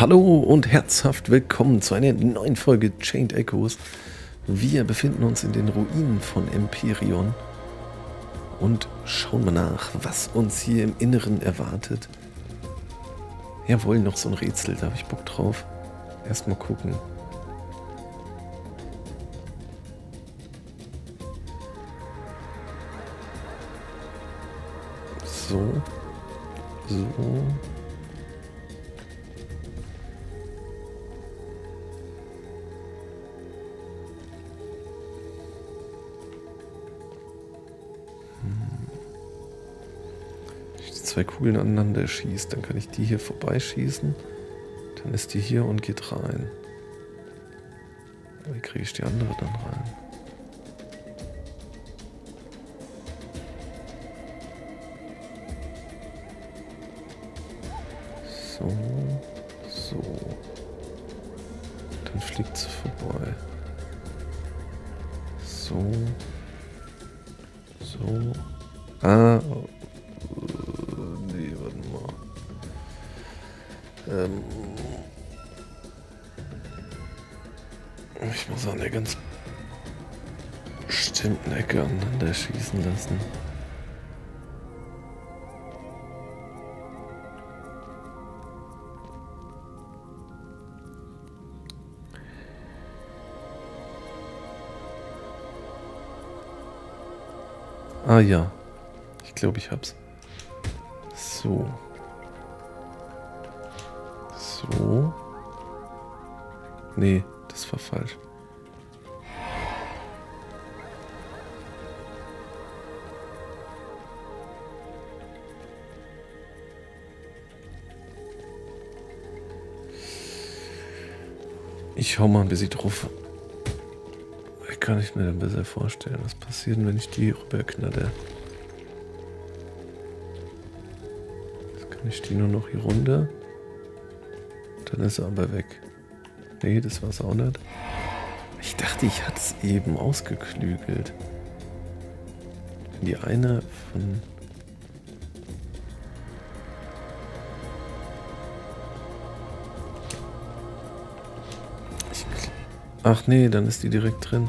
Hallo und herzhaft willkommen zu einer neuen Folge Chained Echoes. Wir befinden uns in den Ruinen von Empyreon und schauen mal nach, was uns hier im Inneren erwartet. Jawohl, noch so ein Rätsel, da habe ich Bock drauf. Erstmal gucken. So. So. Zwei Kugeln aneinander schießt, dann kann ich die hier vorbeischießen. Dann ist die hier und geht rein. Wie kriege ich die andere dann rein? So, so. Dann fliegt sie vorbei. So. So. Schießen lassen. Ah ja, ich glaube, ich hab's. So. So. Nee, das war falsch. Ich schau mal ein bisschen drauf. Ich kann ich mir dann besser vorstellen, was passiert, wenn ich die rüberknalle. Jetzt kann ich die nur noch hier runter. Dann ist er aber weg. Nee, das war es auch nicht. Ich dachte, ich hatte es eben ausgeklügelt. Wenn die eine von... Ach nee, dann ist die direkt drin.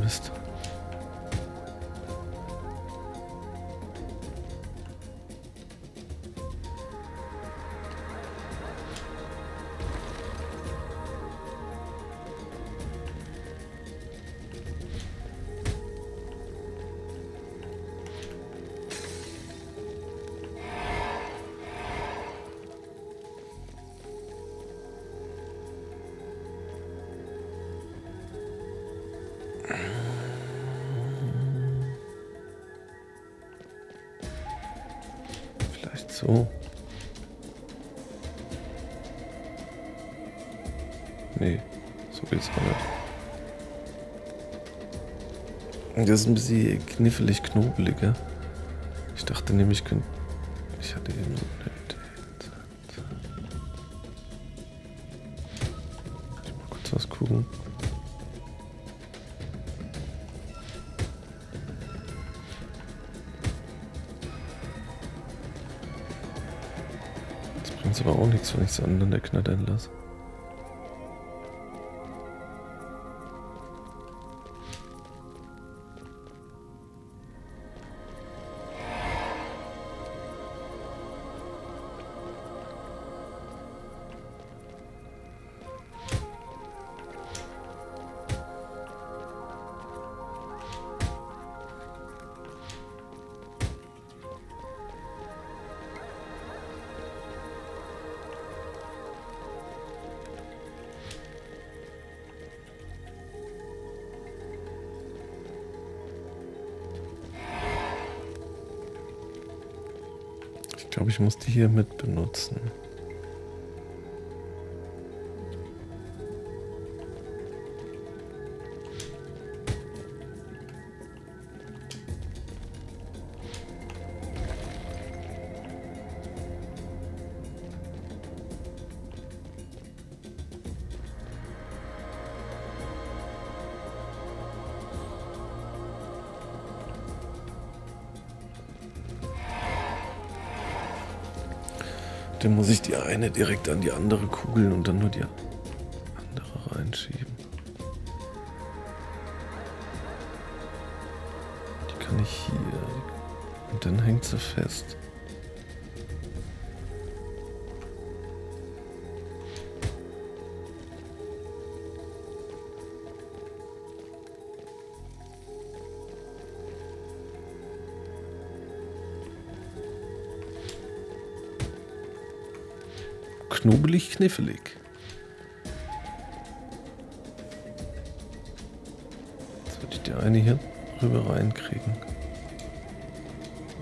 Mist. So. Nee, so geht's auch nicht. Das ist ein bisschen knifflig, knobeliger. Ich dachte nämlich, ich hatte eben so nichts, wenn ich es aneinander knattern lasse. Ich muss die hier mit benutzen. Dann muss ich die eine direkt an die andere kugeln und dann nur die andere reinschieben. Die kann ich hier. Und dann hängt sie fest. Knobelig knifflig. Jetzt würde ich die eine hier rüber reinkriegen.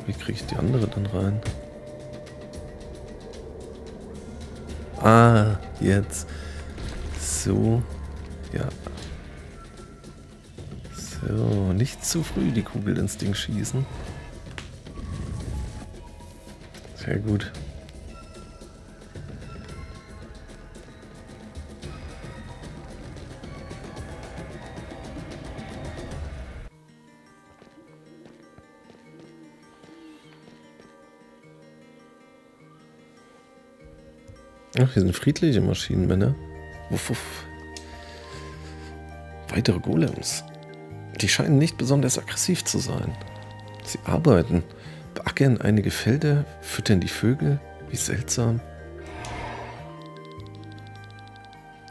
Wie kriege ich die andere dann rein? Ah, jetzt. So. Ja. So, nicht zu früh die Kugel ins Ding schießen. Sehr gut. Hier sind friedliche Maschinenmänner. Wuff, wuff. Weitere Golems. Die scheinen nicht besonders aggressiv zu sein. Sie arbeiten, beackern einige Felder, füttern die Vögel. Wie seltsam.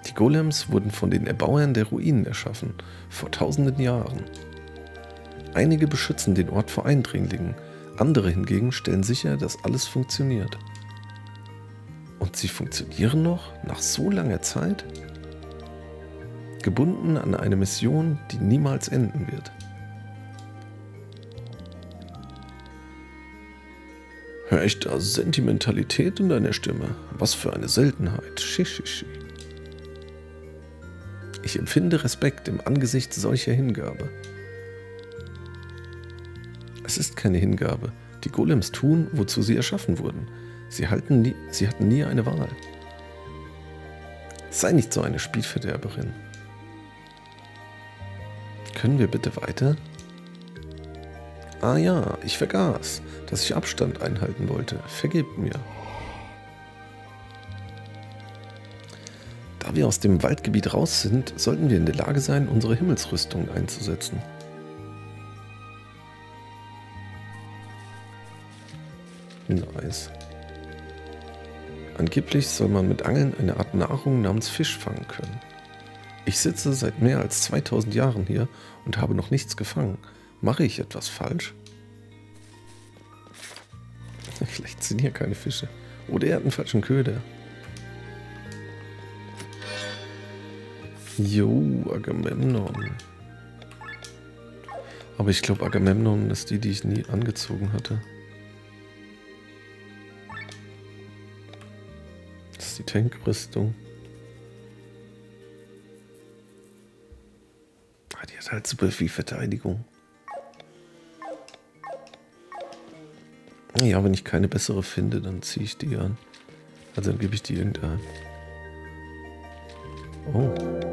Die Golems wurden von den Erbauern der Ruinen erschaffen, vor tausenden Jahren. Einige beschützen den Ort vor Eindringlingen, andere hingegen stellen sicher, dass alles funktioniert. Und sie funktionieren noch nach so langer Zeit? Gebunden an eine Mission, die niemals enden wird. Hör ich da Sentimentalität in deiner Stimme? Was für eine Seltenheit. Shishishi. Ich empfinde Respekt im Angesicht solcher Hingabe. Es ist keine Hingabe. Die Golems tun, wozu sie erschaffen wurden. Sie, halten nie, sie hatten nie eine Wahl. Sei nicht so eine Spielverderberin. Können wir bitte weiter? Ah ja, ich vergaß, dass ich Abstand einhalten wollte. Vergebt mir. Da wir aus dem Waldgebiet raus sind, sollten wir in der Lage sein, unsere Himmelsrüstung einzusetzen. Nice. Angeblich soll man mit Angeln eine Art Nahrung namens Fisch fangen können. Ich sitze seit mehr als 2000 Jahren hier und habe noch nichts gefangen. Mache ich etwas falsch? Vielleicht sind hier keine Fische. Oder er hat einen falschen Köder. Jo, Agamemnon. Aber ich glaube, Agamemnon ist die, die ich nie angezogen hatte. Tankrüstung. Ah, die hat halt super viel Verteidigung. Ja, wenn ich keine bessere finde, dann ziehe ich die an. Also dann gebe ich die irgendein. Oh.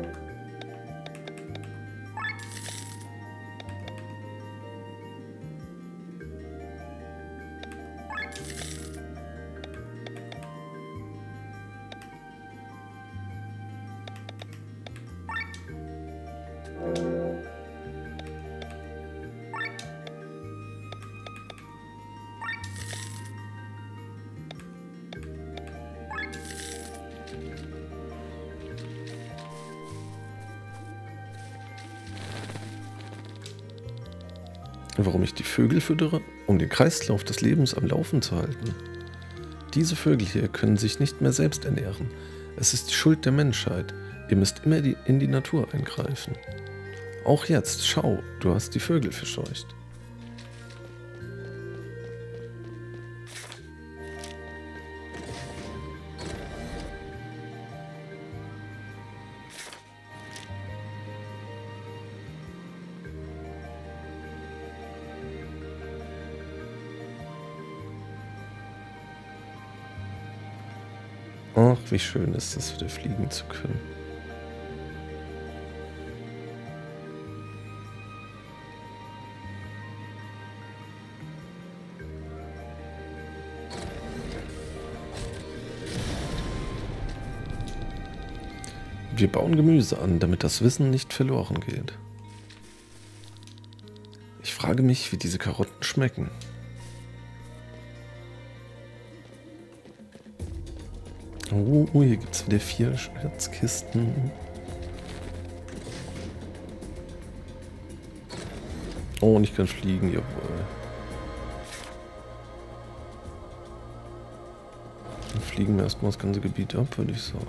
Vögel füttere? Um den Kreislauf des Lebens am Laufen zu halten. Diese Vögel hier können sich nicht mehr selbst ernähren. Es ist die Schuld der Menschheit. Ihr müsst immer die, in die Natur eingreifen. Auch jetzt, schau, du hast die Vögel verscheucht. Ach, wie schön ist es, wieder fliegen zu können. Wir bauen Gemüse an, damit das Wissen nicht verloren geht. Ich frage mich, wie diese Karotten schmecken. Oh, hier gibt es wieder vier Schatzkisten. Oh, und ich kann fliegen, jawohl. Dann fliegen wir erstmal das ganze Gebiet ab, würde ich sagen.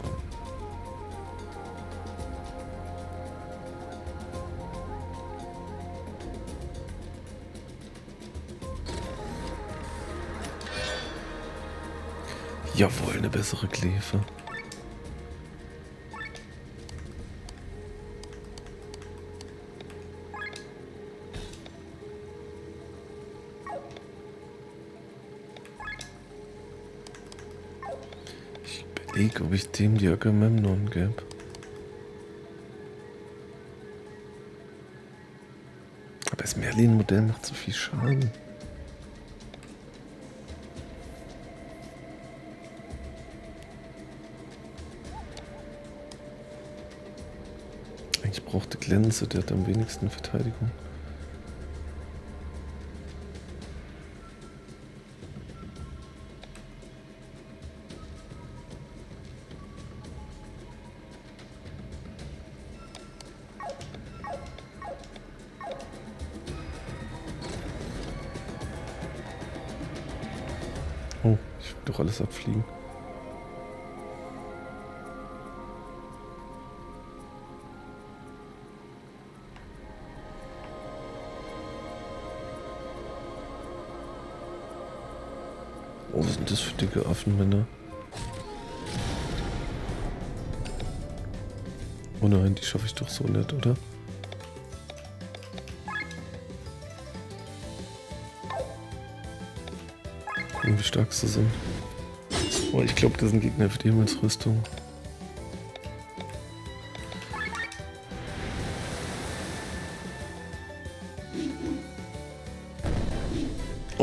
Jawohl, eine bessere Klefe. Ich überlege, ob ich dem die Agamemnon gebe. Aber das Merlin-Modell macht zu viel Schaden. Brauchte Glänze, der hat am wenigsten Verteidigung. Oh, ich will doch alles abfliegen. Das für dicke Affenmänner? Oh nein, die schaffe ich doch so nicht, oder? Gucken, wie stark sie sind. Oh, ich glaube, das sind Gegner für die Himmelsrüstung.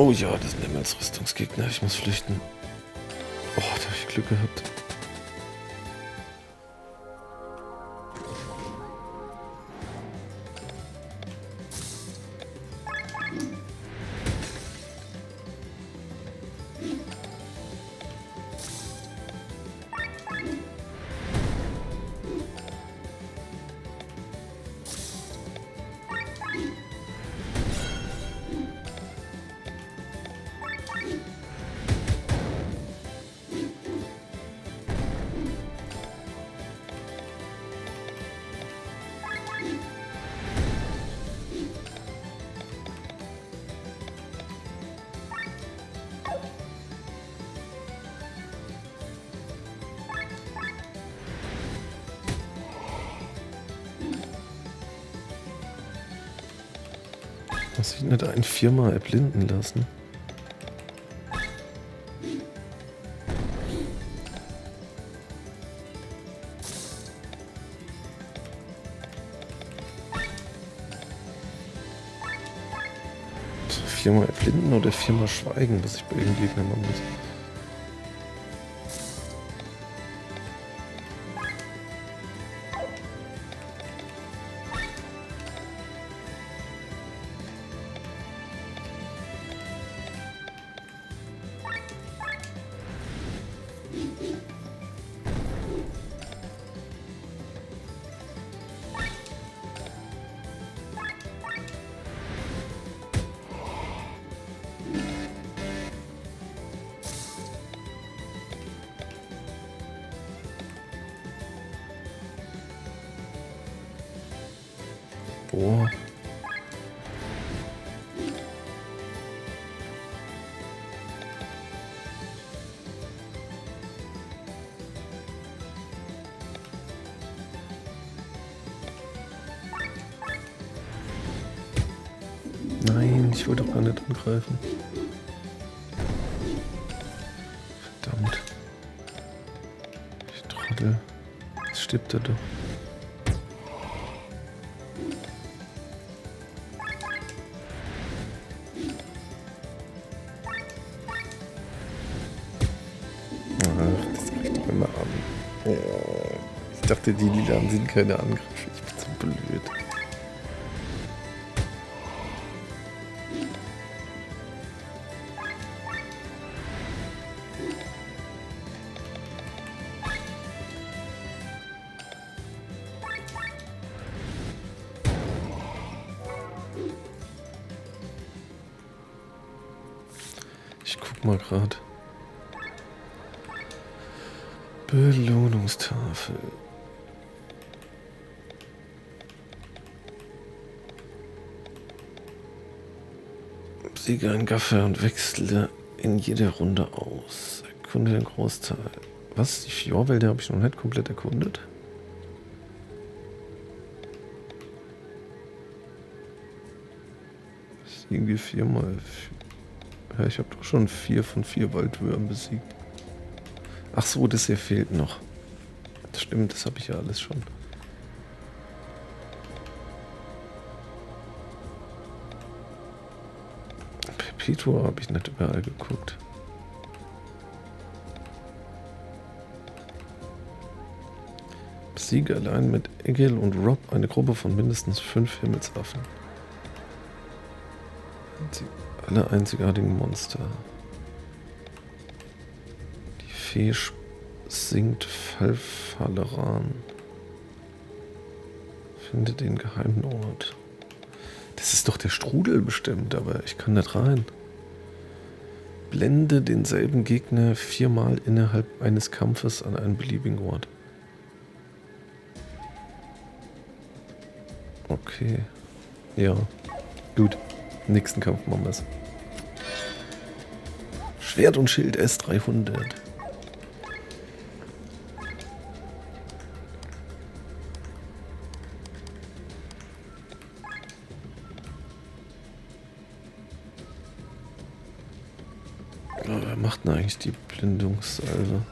Oh ja, das sind Rüstungsgegner. Ich muss flüchten. Oh, da habe ich Glück gehabt. Muss ich nicht einen viermal erblinden lassen? Viermal erblinden oder viermal schweigen, was ich bei den Gegnern machen muss. Boah. Nein, ich wollte doch gar nicht angreifen. Dachte, die Lilanen sind keine Angriffe. Ich bin so blöd. Ich guck mal gerade. Belohnungstafel. Siege ein Gaffer und wechsle in jeder Runde aus. Erkunde den Großteil. Was? Die Fjordwälder habe ich noch nicht komplett erkundet. Siege viermal. Ja, ich habe doch schon vier von vier Waldwürmen besiegt. Ach so, das hier fehlt noch. Das stimmt, das habe ich ja alles schon. Perpetua habe ich nicht überall geguckt. Besiege allein mit Egil und Rob eine Gruppe von mindestens fünf Himmelsaffen. Alle einzigartigen Monster. Fee singt Falfaleran. Finde den geheimen Ort. Das ist doch der Strudel bestimmt, aber ich kann nicht rein. Blende denselben Gegner viermal innerhalb eines Kampfes an einen beliebigen Ort. Okay. Ja. Gut. Nächsten Kampf machen wir es. Schwert und Schild S300. Denn eigentlich die Blindungssalve?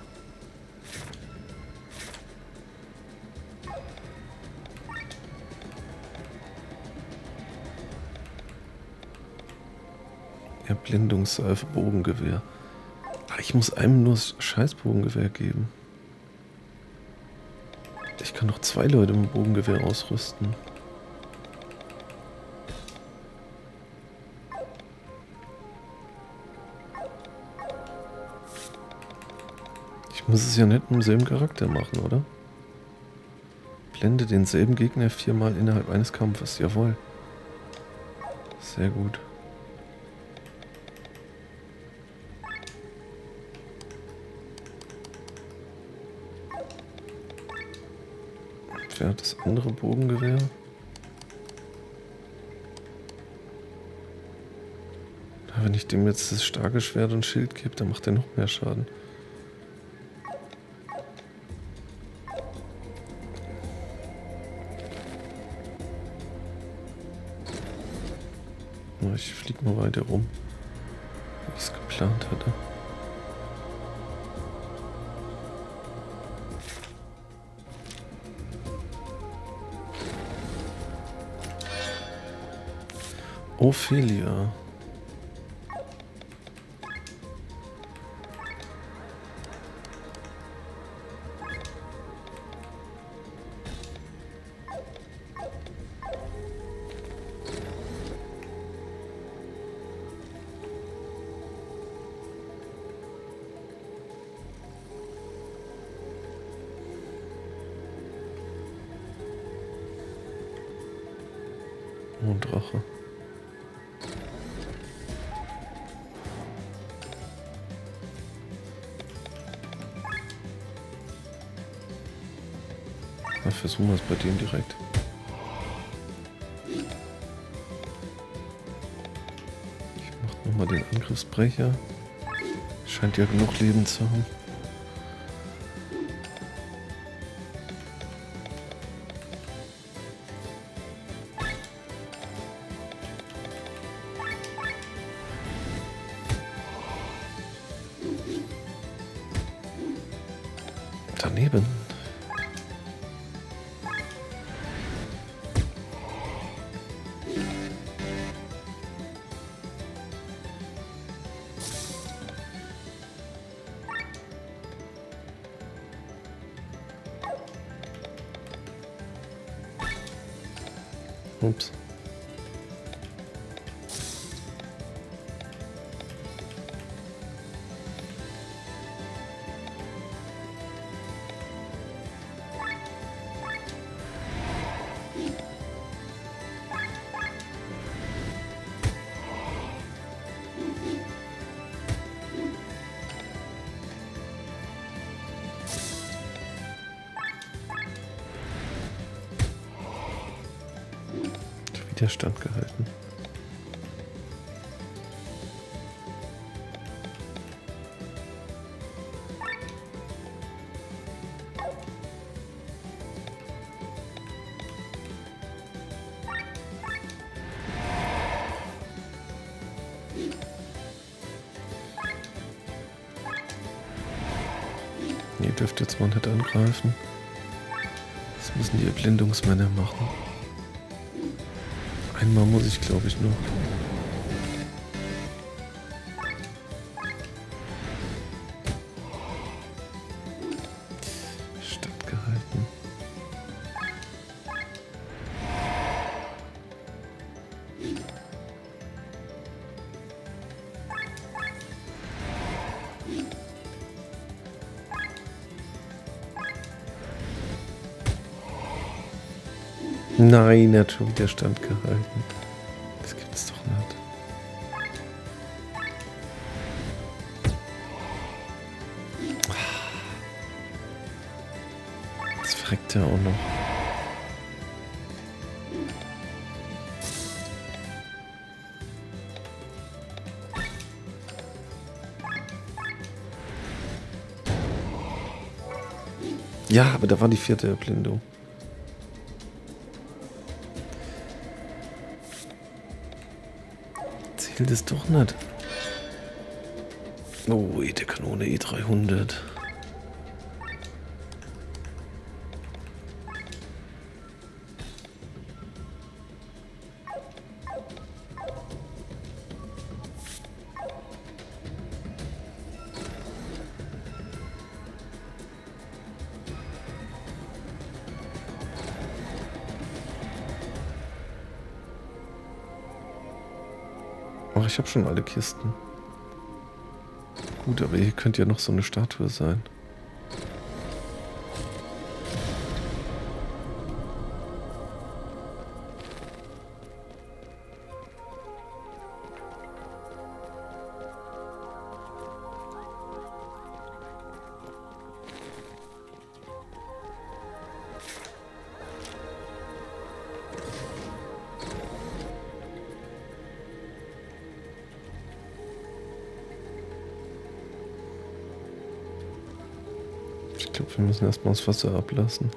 Ja, Blindungssalve, Bogengewehr. Ach, ich muss einem nur das Scheißbogengewehr geben. Ich kann noch zwei Leute mit Bogengewehr ausrüsten. Muss es ja nicht mit demselben Charakter machen, oder? Blende denselben Gegner viermal innerhalb eines Kampfes. Jawohl. Sehr gut. Wer hat das andere Bogengewehr? Wenn ich dem jetzt das starke Schwert und Schild gebe, dann macht er noch mehr Schaden. Ich fliege mal weiter rum, wie ich es geplant hatte. Ophelia. Drache. Na, versuchen wir es bei dem direkt. Ich mach nochmal den Angriffsbrecher. Scheint ja genug Leben zu haben. Oops. Ups. Widerstand gehalten. Ihr dürft jetzt mal nicht angreifen. Das müssen die Erblindungsmänner machen. Einmal muss ich, glaube ich, nur. Nein, er hat schon wieder standgehalten. Das gibt's doch nicht. Jetzt verreckt er auch noch. Ja, aber da war die vierte Erblindung. Zählt es doch nicht. Oh, die Kanone E300. Ach, ich habe schon alle Kisten. Gut, aber hier könnte ja noch so eine Statue sein. Müssen erstmal das Wasser ablassen.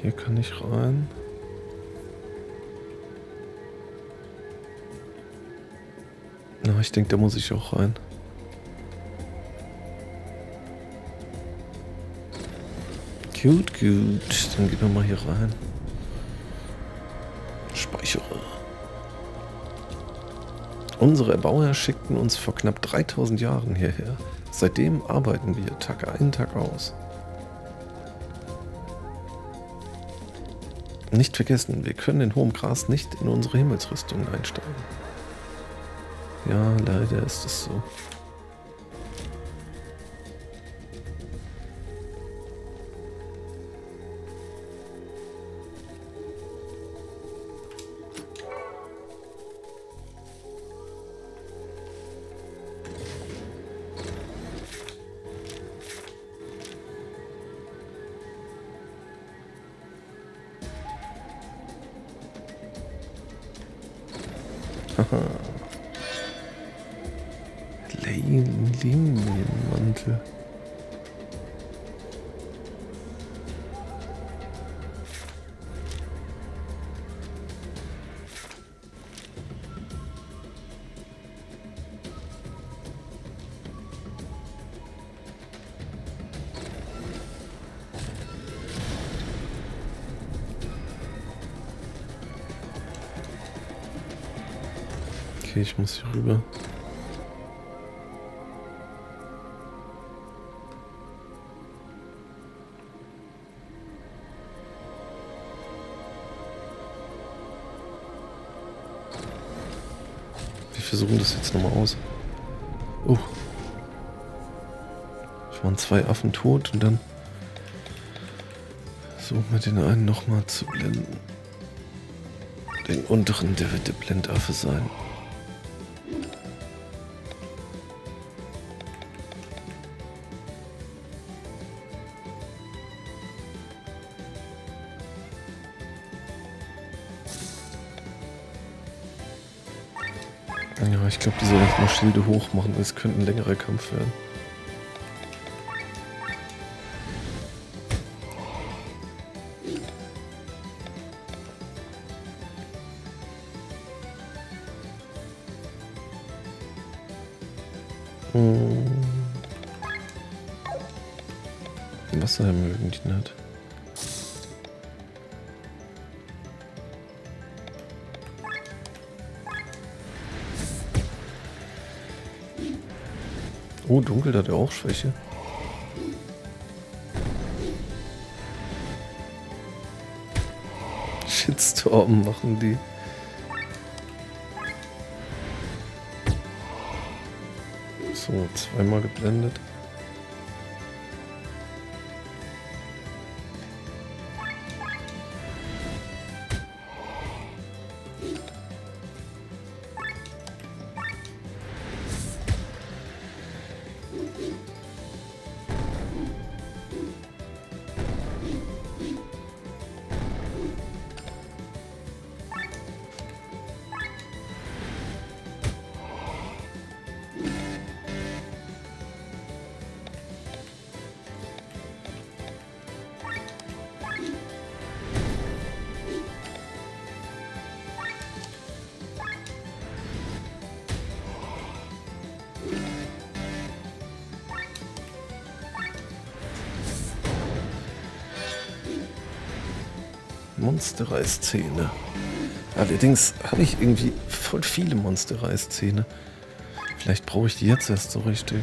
Hier kann ich rein. Na, ich denke, da muss ich auch rein. Gut, gut. Dann gehen wir mal hier rein. Speichere. Unsere Erbauer schickten uns vor knapp 3000 Jahren hierher. Seitdem arbeiten wir Tag ein, Tag aus. Nicht vergessen, wir können in hohem Gras nicht in unsere Himmelsrüstung einsteigen. Ja, leider ist es so. Okay, ich muss hier rüber. Wir versuchen das jetzt nochmal aus. Oh. Es waren zwei Affen tot und dann versuchen wir den einen nochmal zu blenden. Den unteren, der wird der Blendaffe sein. Ja, ich glaube, die sollen erstmal Schilde hoch machen. Es könnte ein längerer Kampf werden. Dunkel hat er auch Schwäche. Shitstorm machen die. So, zweimal geblendet. Monsterreiszähne. Allerdings habe ich irgendwie voll viele Monsterreiszähne. Vielleicht brauche ich die jetzt erst so richtig.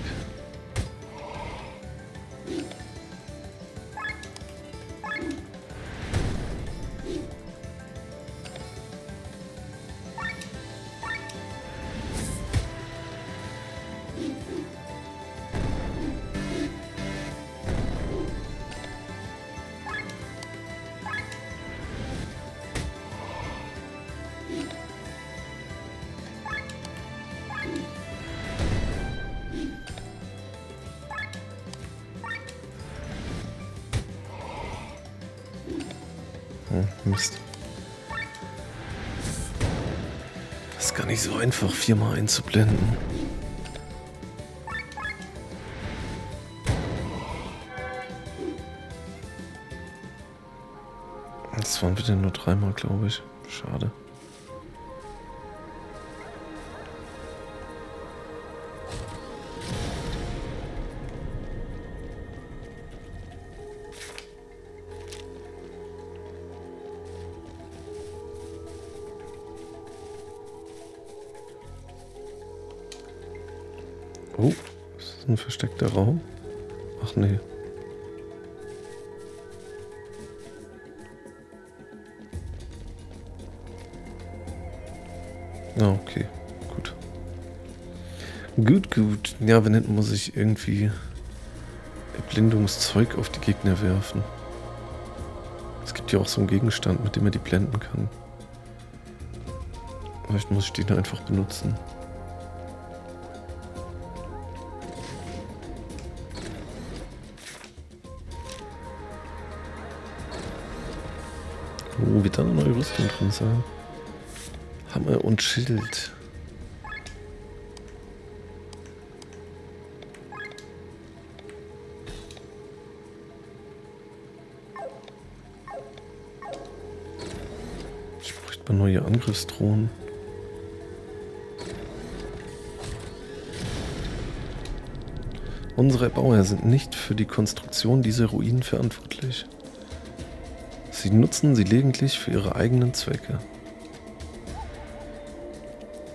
Einfach, viermal einzublenden. Das waren bitte nur dreimal, glaube ich. Schade. Ein versteckter Raum? Ach nee. Ah, okay. Gut. Gut, gut. Ja, wenn nicht, muss ich irgendwie Erblindungszeug auf die Gegner werfen. Es gibt ja auch so einen Gegenstand, mit dem man die blenden kann. Vielleicht muss ich den einfach benutzen. Oh, wird da eine neue Rüstung drin sein? Hammer und Schild. Ich bräuchte mal neue Angriffsdrohnen. Unsere Bauer sind nicht für die Konstruktion dieser Ruinen verantwortlich. Sie nutzen sie lediglich für ihre eigenen Zwecke.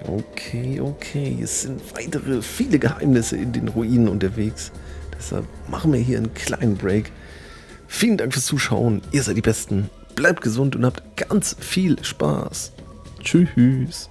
Okay, okay. Es sind weitere, viele Geheimnisse in den Ruinen unterwegs. Deshalb machen wir hier einen kleinen Break. Vielen Dank fürs Zuschauen. Ihr seid die Besten. Bleibt gesund und habt ganz viel Spaß. Tschüss.